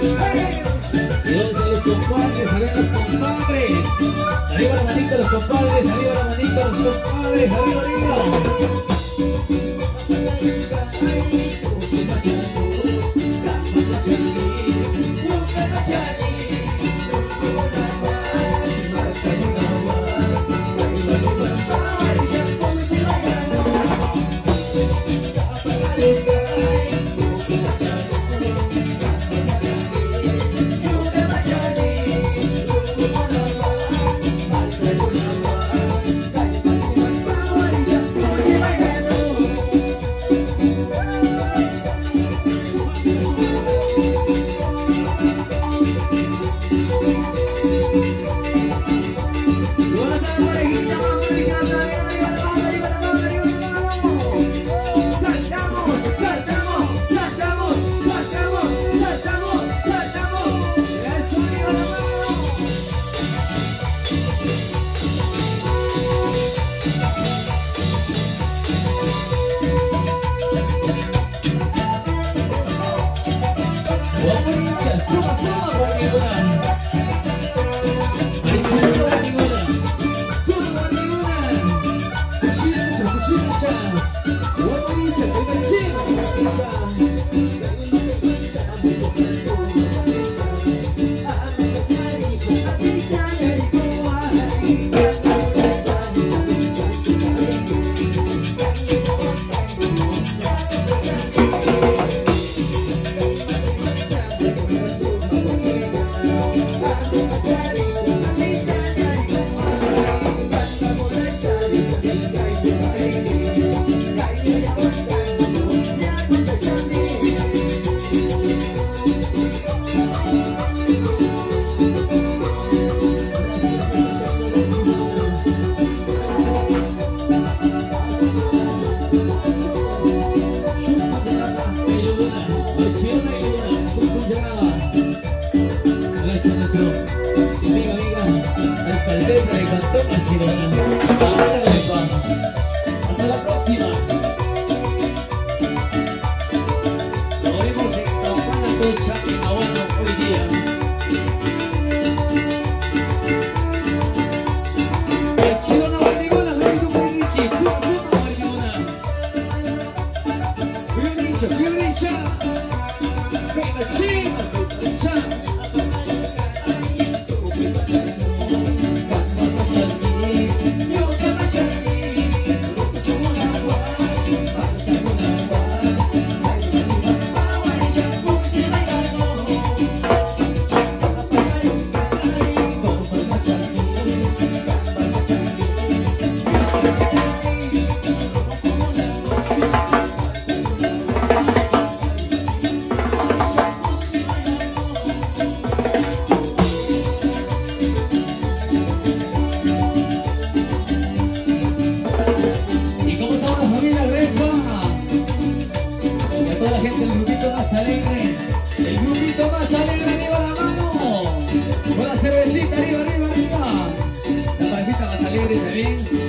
Y dónde los compadres, arriba los compadres. Arriba la manita los compadres, arriba la manita los compadres, arriba, arriba. me encantó, Machirona. Hasta la próxima. Cervecita, arriba,